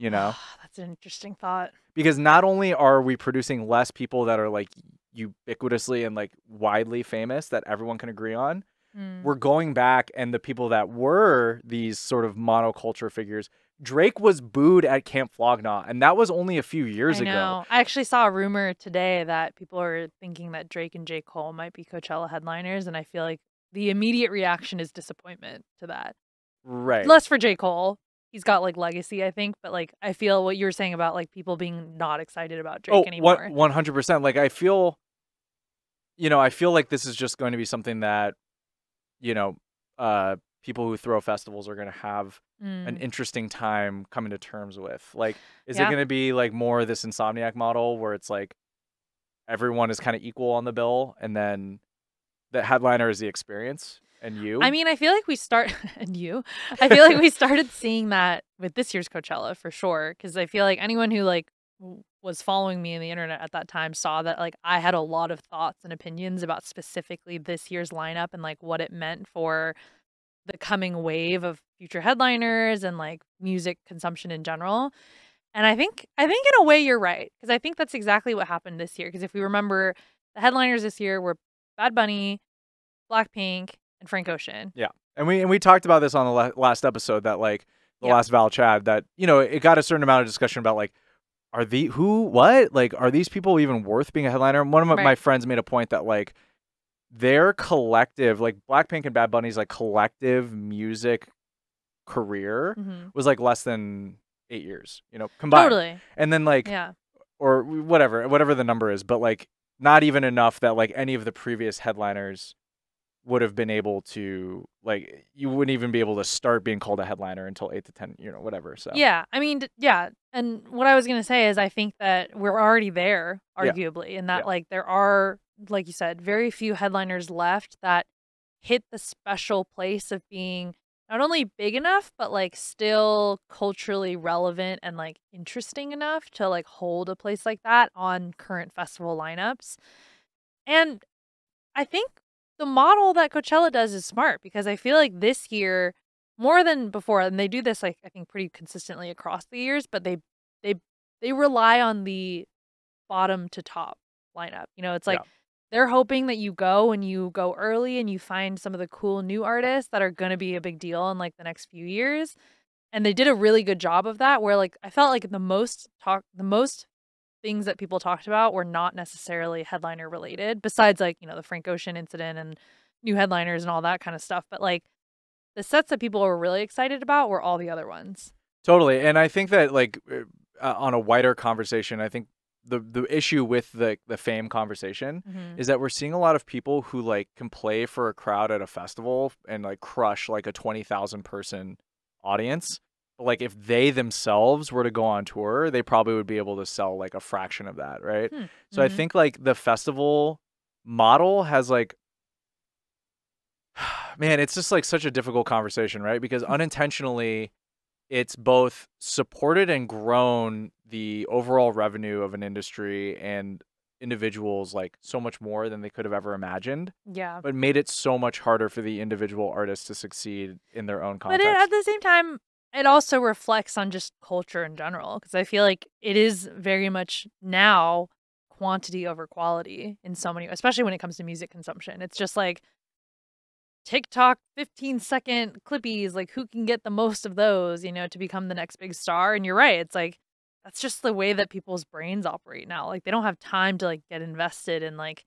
You know, That's an interesting thought. because not only are we producing less people that are like ubiquitously and like widely famous that everyone can agree on, Mm. we're going back and the people that were these sort of monoculture figures drake was booed at Camp Flog Gnaw and that was only a few years I ago. I actually saw a rumor today that people are thinking that Drake and J. Cole might be Coachella headliners, and I feel like the immediate reaction is disappointment to that. right less for J. Cole. He's got like legacy, I think, but like I feel what you were saying about like people being not excited about Drake oh anymore. 100% like i feel you know i feel like this is just going to be something that you know uh people who throw festivals are going to have an Mm. interesting time coming to terms with like is it going to be like more this insomniac model where it's like everyone is kind of equal on the bill and then the headliner is the experience and you I mean, I feel like we start [LAUGHS] and you. I feel like we [LAUGHS] started seeing that with this year's Coachella for sure because I feel like anyone who like was following me in the internet at that time saw that like I had a lot of thoughts and opinions about specifically this year's lineup and like what it meant for the coming wave of future headliners and like music consumption in general. And I think I think in a way you're right because I think that's exactly what happened this year because if we remember the headliners this year were Bad Bunny, Blackpink, and Frank Ocean. Yeah, and we and we talked about this on the la- last episode that like the last Val Chad that you know it got a certain amount of discussion about like are the who what like are these people even worth being a headliner? One of my, my friends made a point that like their collective like Blackpink and Bad Bunny's like collective music career hmm was like less than eight years, you know, combined. Totally. And then like Yeah. or whatever, whatever the number is, but like not even enough that like any of the previous headliners would have been able to like you wouldn't even be able to start being called a headliner until eight to ten, you know, whatever. So Yeah, I mean, yeah, and what I was gonna say is, I think that we're already there, Yeah. arguably, and that Yeah. like there are, like you said, very few headliners left that hit the special place of being not only big enough, but like still culturally relevant and like interesting enough to like hold a place like that on current festival lineups. And I think the model that Coachella does is smart because I feel like this year more than before and they do this like I think pretty consistently across the years, but they they they rely on the bottom to top lineup. You know, it's like Yeah. they're hoping that you go and you go early and you find some of the cool new artists that are going to be a big deal in like the next few years. And they did a really good job of that where like I felt like the most talk the most things that people talked about were not necessarily headliner related besides like, you know, the Frank Ocean incident and new headliners and all that kind of stuff, but like the sets that people were really excited about were all the other ones. totally. And I think that like uh, uh, on a wider conversation, I think the the issue with the the fame conversation Mm-hmm. is that we're seeing a lot of people who like can play for a crowd at a festival and like crush like a 20,000 person audience. But like if they themselves were to go on tour, they probably would be able to sell like a fraction of that, right? Hmm. So I Mhm. think like the festival model has like [SIGHS] man, it's just like such a difficult conversation, right? Because unintentionally it's both supported and grown the overall revenue of an industry and individuals like so much more than they could have ever imagined, Yeah. but made it so much harder for the individual artists to succeed in their own But context. it, at the same time, it also reflects on just culture in general because I feel like it is very much now quantity over quality in so many, especially when it comes to music consumption. It's just like TikTok 15 second clippies, like who can get the most of those, you know, to become the next big star. And you're right. It's like, that's just the way that people's brains operate now. Like they don't have time to like get invested in like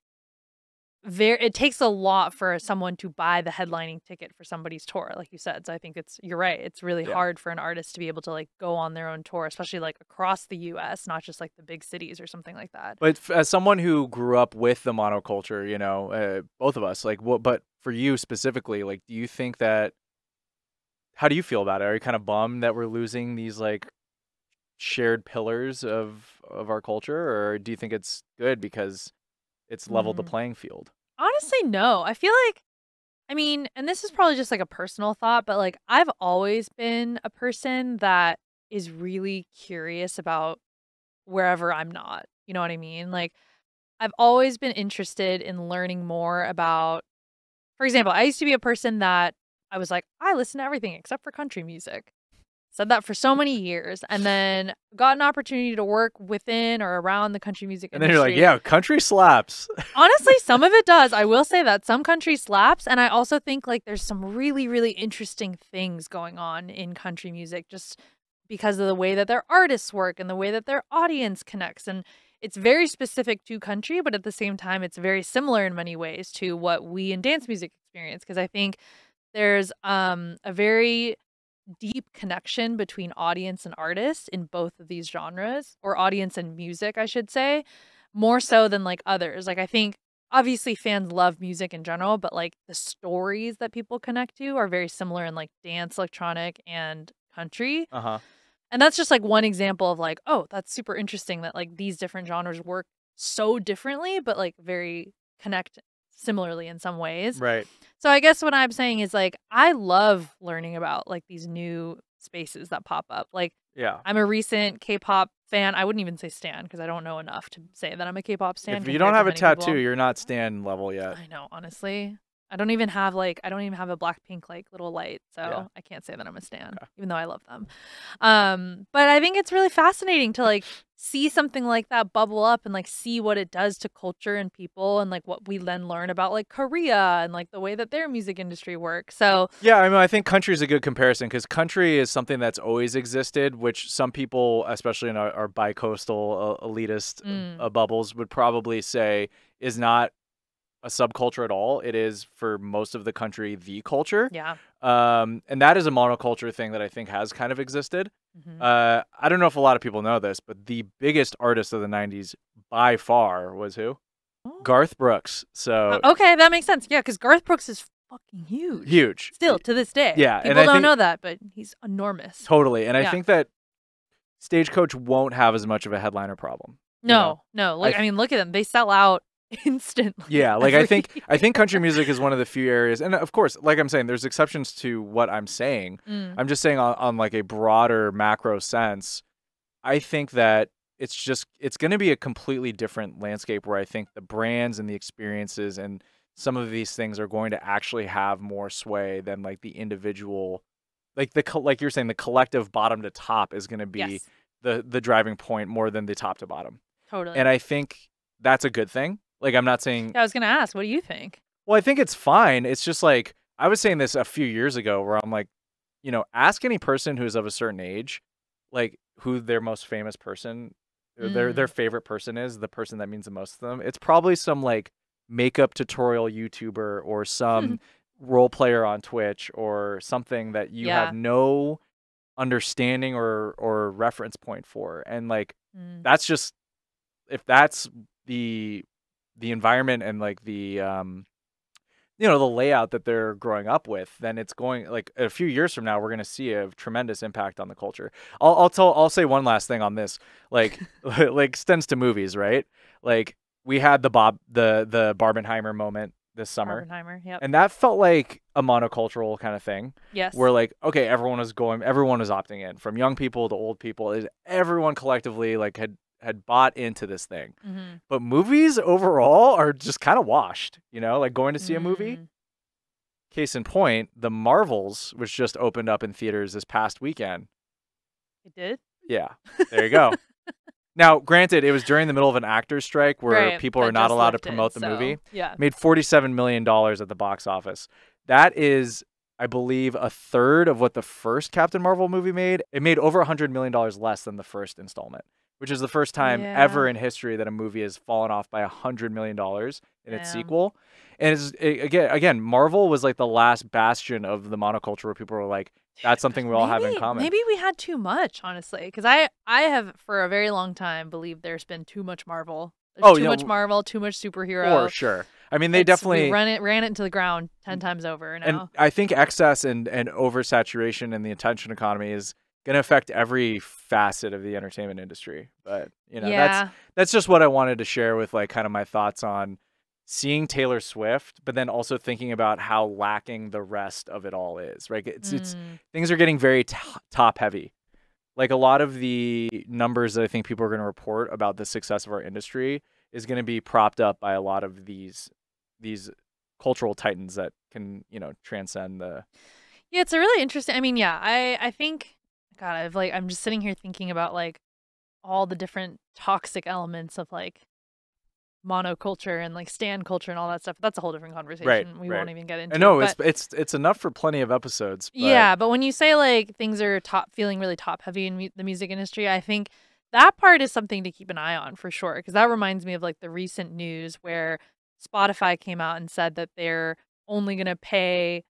very it takes a lot for someone to buy the headlining ticket for somebody's tour like you said so i think it's you're right it's really Yeah. hard for an artist to be able to like go on their own tour especially like across the us not just like the big cities or something like that But as someone who grew up with the monoculture, you know, uh, both of us, like, what? But for you specifically, like, do you think that? How do you feel about it? Are you kind of bummed that we're losing these like shared pillars of of our culture, or do you think it's good because it's leveled the Mm. playing field? honestly no i feel like i mean and this is probably just like a personal thought but like i've always been a person that is really curious about wherever i'm not you know what i mean like I've always been interested in learning more about, for example, I used to be a person that I was like, I listen to everything except for country music. Said that for so many years, and then got an opportunity to work within or around the country music industry. And then you're like, yeah, country slaps. Honestly, [LAUGHS] some of it does. I will say that some country slaps, and I also think like there's some really, really interesting things going on in country music just because of the way that their artists work and the way that their audience connects. And it's very specific to country, but at the same time, it's very similar in many ways to what we in dance music experience. Because I think there's um, a very deep connection between audience and artist in both of these genres, or audience and music, I should say, more so than like others. Like, I think obviously fans love music in general, but like the stories that people connect to are very similar in like dance, electronic, and country. Uh huh. And that's just like one example of like, oh, that's super interesting that like these different genres work so differently, but like very connect similarly in some ways. Right. So I guess what I'm saying is like I love learning about like these new spaces that pop up. Like Yeah. I'm a recent K-pop fan. I wouldn't even say stan because I don't know enough to say that I'm a K-pop stan. If you don't have a tattoo, people. you're not Stan level yet. I know, honestly. I don't even have like I don't even have a Blackpink like little light, so Yeah. I can't say that I'm a stan, Okay. even though I love them. Um, but I think it's really fascinating to like see something like that bubble up and like see what it does to culture and people and like what we then learn about like Korea and like the way that their music industry works. So Yeah, I mean, I think country is a good comparison because country is something that's always existed, which some people, especially in our, our bi-coastal uh, elitist Mm. uh, bubbles, would probably say is not a subculture at all. It is for most of the country the culture, yeah. um, and that is a monoculture thing that I think has kind of existed. Mhm. Uh, I don't know if a lot of people know this, but the biggest artist of the '90s by far was who? Oh. Garth Brooks. So Uh, okay, that makes sense. Yeah, because Garth Brooks is fucking huge. huge, Still to this day. Yeah, People don't think- know that, but he's enormous. Totally. And I think that Stagecoach won't have as much of a headliner problem. you know? No, no. Like I I, mean, look at them. They sell out [LAUGHS] instantly. Yeah, like I think I think country [LAUGHS] music is one of the few areas and of course, like I'm saying, there's exceptions to what I'm saying. Mm, I'm just saying on, on like a broader macro sense, I think that it's just it's going to be a completely different landscape where I think the brands and the experiences and some of these things are going to actually have more sway than like the individual like the like you're saying the collective bottom to top is going to be yes, the the driving point more than the top to bottom. totally. And I think that's a good thing. Like I'm not saying I was gonna ask, what do you think? well, I think it's fine. It's just like I was saying this a few years ago where I'm like, you know, ask any person who's of a certain age, like who their most famous person or their Mm. their favorite person is, the person that means the most to them. It's probably some like makeup tutorial YouTuber or some [LAUGHS] role player on Twitch or something that you Yeah. have no understanding or or reference point for. And like Mm, that's just if that's the the environment and like the um you know the layout that they're growing up with then it's going like a few years from now we're going to see a tremendous impact on the culture i'll i'll tell i'll say one last thing on this like [LAUGHS] [LAUGHS] like extends to movies right like we had the bob the the barbenheimer moment this summer Barbenheimer. Yep. and that felt like a monocultural kind of thing yes. where like okay everyone was going everyone was opting in from young people to old people everyone collectively like had had bought into this thing. Mhm. but movies overall are just kind of washed you know like going to see a movie? Mm. case in point the marvels which just opened up in theaters this past weekend. It did. yeah. [LAUGHS] There you go. Now granted it was during the middle of an actor's strike where Right, people are not allowed to promote the so, movie. Yeah. made 47 million dollars at the box office. That is i believe a third of what the first captain marvel movie made. It made over 100 million dollars less than the first installment which is the first time ever in history that a movie has fallen off by a 100 million dollars in its sequel and it's a- again again marvel was like the last bastion of the monoculture where people were like that's something we all have in common Maybe we had too much, honestly, because I I have for a very long time believed there's been too much Marvel. There's Oh, too yeah, much Marvel, too much superhero. for sure i mean they It's- definitely ran it ran it into the ground ten times over now. And I think excess and, and oversaturation in the attention economy is going to affect every facet of the entertainment industry. But, you know, yeah, that's that's just what I wanted to share with like kind of my thoughts on seeing Taylor Swift, but then also thinking about how lacking the rest of it all is. Right? It's it's Mm, things are getting very t- top heavy. Like a lot of the numbers that I think people are going to report about the success of our industry is going to be propped up by a lot of these these cultural titans that can, you know, transcend the yeah. It's a really interesting. I mean, yeah, I I think God, I've like I'm just sitting here thinking about like all the different toxic elements of like monoculture and like stand culture and all that stuff. That's a whole different conversation. we right. won't even get into. I know it, it's it's it's enough for plenty of episodes. But Yeah, but when you say like things are top feeling really top heavy in mu- the music industry, I think that part is something to keep an eye on for sure because that reminds me of like the recent news where Spotify came out and said that they're only going to pay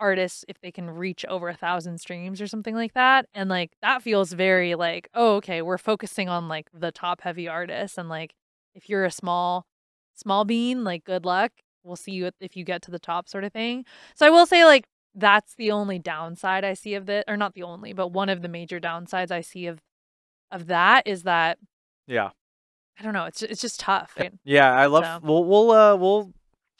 artists if they can reach over a thousand streams or something like that and like that feels very like oh okay we're focusing on like the top heavy artists and like if you're a small small bean like good luck we'll see you if you get to the top sort of thing so i will say like that's the only downside I see of it, or not the only, but one of the major downsides I see of of that is that yeah, I don't know. It's it's just tough. right? yeah. I love. So- We'll we'll uh we'll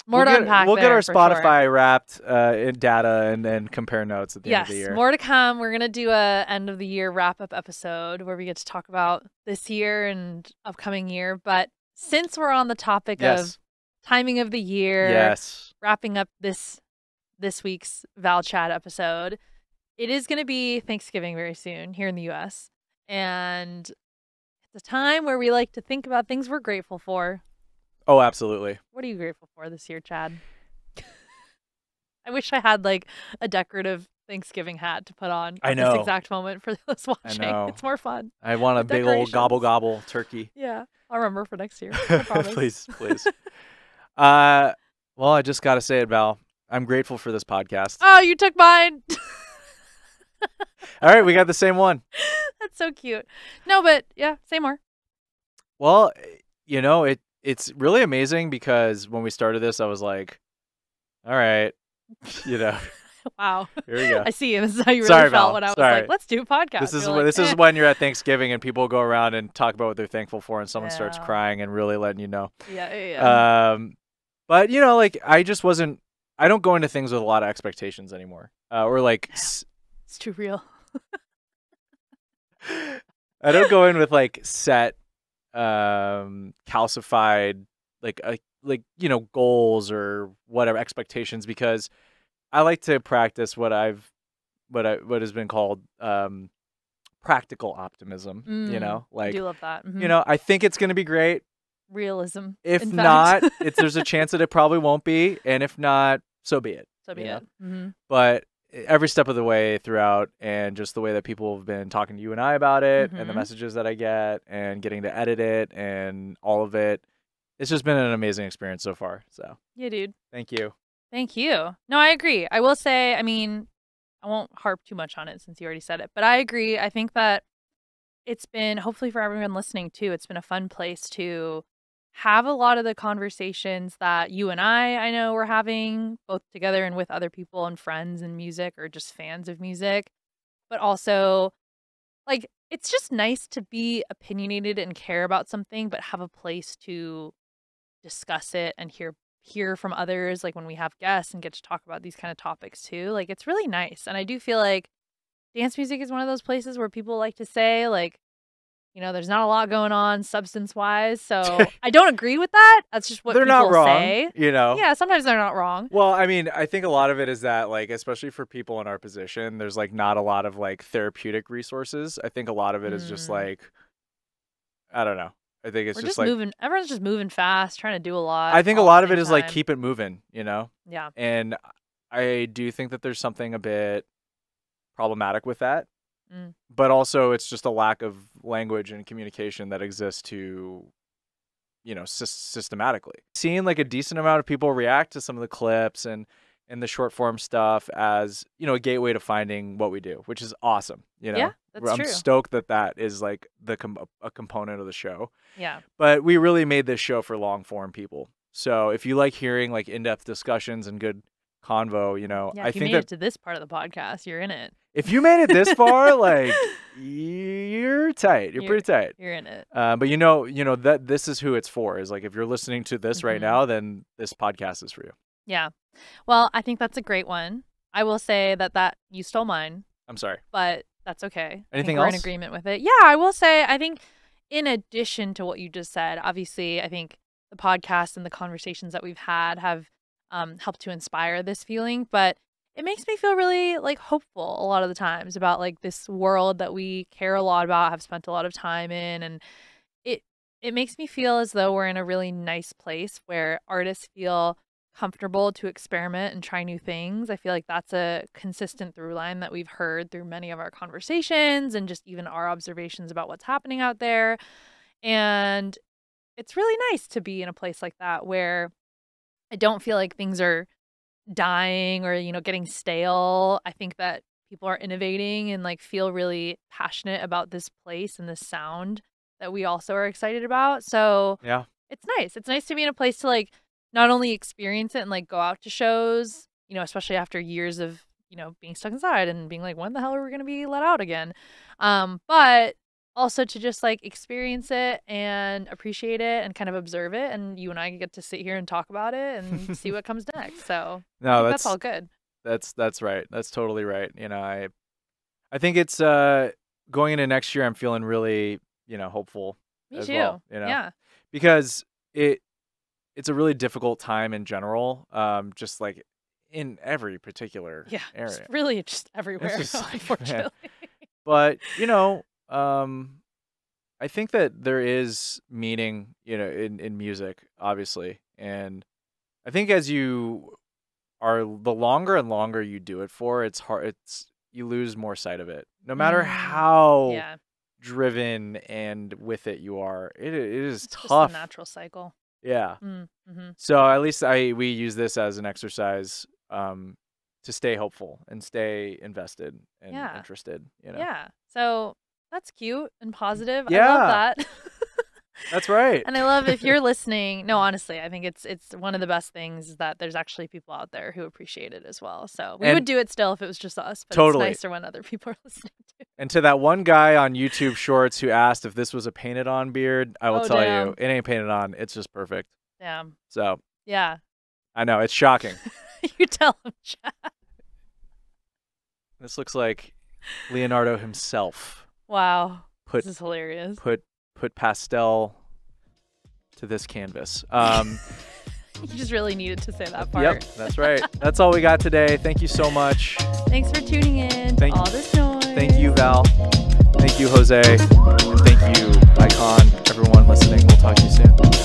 More we'll to get, unpack. We'll get our for sure. Spotify wrapped uh, in data and then compare notes at the end of the year. more to come. We're gonna do a end of the year wrap up episode where we get to talk about this year and upcoming year. But since we're on the topic of timing of the year. Yes. Wrapping up this this week's Val Chad episode. It is going to be Thanksgiving very soon here in the US. And it's a time where we like to think about things we're grateful for. Oh, absolutely. What are you grateful for this year, Chad? I wish I had like a decorative Thanksgiving hat to put on I know. this exact moment for [LAUGHS] those watching. It's more fun. I want a big old gobble gobble turkey. Yeah. I'll remember for next year. [LAUGHS] Please, please. uh, well, I just got to say it, Val. I'm grateful for this podcast. Oh, you took mine. [LAUGHS] All right, we got the same one. That's so cute. No, but yeah, say more. Well, you know, it it's really amazing because when we started this, I was like, all right, [LAUGHS] you know, [LAUGHS] Wow. here we go. I see. This is how you really Sorry, felt Val. when I was Sorry. like, let's do a podcast. This is You're like, this is "Eh." when you're at Thanksgiving and people go around and talk about what they're thankful for, and someone starts crying and really letting you know. Yeah, yeah, yeah. Um, but you know, like I just wasn't. I don't go into things with a lot of expectations anymore, uh, or like [LAUGHS] it's too real. I don't go in with like set, um, calcified like uh, like you know goals or whatever expectations because I like to practice what I've what I what has been called um practical optimism. You Mm, know, I like do love that. you Mhm. know, I think it's gonna be great. realism. If not, it's there's a chance that it probably won't be, and if not, so be it. [LAUGHS] so be you know? it. hmm But every step of the way throughout, and just the way that people have been talking to you and I about it, and the Mhm. messages that I get, and getting to edit it, and all of it, it's just been an amazing experience so far. So Yeah, dude. thank you. Thank you. No, I agree. I will say, I mean, I won't harp too much on it since you already said it, but I agree. I think that it's been, hopefully for everyone listening too, it's been a fun place to have a lot of the conversations that you and I, I know, we're having both together and with other people and friends and music or just fans of music. But also, like, it's just nice to be opinionated and care about something, but have a place to discuss it and hear hear from others like when we have guests and get to talk about these kind of topics too like it's really nice and i do feel like dance music is one of those places where people like to say like you know there's not a lot going on substance wise so [LAUGHS] i don't agree with that that's just what They're people not wrong, say you know. yeah sometimes they're not wrong Well, I mean, I think a lot of it is that, like, especially for people in our position, there's like not a lot of like therapeutic resources. I think a lot of it is just Mm. like, I don't know. I think it's we're just, just like, moving everyone's just moving fast trying to do a lot I think a lot of it is like keep it moving, you know. yeah And I do think that there's something a bit problematic with that. Mm. But also, it's just a lack of language and communication that exists to, you know, sys- systematically. Seeing like a decent amount of people react to some of the clips and and the short form stuff as you know a gateway to finding what we do, which is awesome. You know, yeah that's I'm true stoked that that is like the com- a component of the show yeah but we really made this show for long form people. So if you like hearing like in depth discussions and good convo, you know, yeah I if you think made that it to this part of the podcast you're in it if you made it this [LAUGHS] far, like you're tight, you're, You're- pretty tight. you're in it Uh, but you know, you know that this is who it's for. Is like if you're listening to this right Mhm. now, then this podcast is for you. yeah well i think that's a great one i will say that that you stole mine I'm sorry. but that's okay. Anything we're in agreement with it. Yeah, I will say I think in addition to what you just said, obviously I think the podcast and the conversations that we've had have um, helped to inspire this feeling, but it makes me feel really like hopeful a lot of the times about like this world that we care a lot about, have spent a lot of time in and it it makes me feel as though we're in a really nice place where artists feel comfortable to experiment and try new things. I feel like that's a consistent through line that we've heard through many of our conversations and just even our observations about what's happening out there. And it's really nice to be in a place like that where I don't feel like things are dying or, you know, getting stale. I think that people are innovating and like feel really passionate about this place and this sound that we also are excited about. So Yeah. it's nice. It's nice to be in a place to like not only experience it and like go out to shows, you know, especially after years of, you know, being stuck inside and being like, when the hell are we going to be let out again? Um, but also to just like experience it and appreciate it and kind of observe it. And you and I get to sit here and talk about it and see [LAUGHS] what comes next. So No, that's that's all good. That's that's right. That's totally right. You know, I I think it's uh going into next year I'm feeling really, you know, hopeful Me too. well, you know? Yeah. because it it's a really difficult time in general. Um, just like in every particular Yeah, just area. really just everywhere, [LAUGHS] just like, [LAUGHS] man. unfortunately. but you know um i think that there is meaning you know in in music obviously and i think as you are the longer and longer you do it for it's hard it's you lose more sight of it. No matter Mm, how yeah, driven and with it you are it, it is it's just tough. a natural cycle. yeah. Mm, hmm so at least i we use this as an exercise um to stay hopeful and stay invested and Yeah. interested you know? Yeah, so that's cute and positive. I Yeah. love that. that's right [LAUGHS] And I love if you're [LAUGHS] listening. No, honestly, I think it's it's one of the best things is that there's actually people out there who appreciate it as well. So we And- would do it still if it was just us, but Totally. it's nicer when other people are [LAUGHS] listening too. And to that one guy on YouTube Shorts who asked if this was a painted on beard, I will Oh, tell damn. you, it ain't painted on. It's just perfect. Damn. So Yeah. I know it's shocking. you tell him, Chad. this looks like Leonardo himself Wow. put this is hilarious. put put pastel to this canvas. Um, [LAUGHS] You just really needed to say that part. yep, that's right. That's all we got today. Thank you so much. Thanks for tuning in. Thank- all this noise. Thank you, Val. Thank you, Jose. And thank you, Icon. Everyone listening. We'll talk to you soon.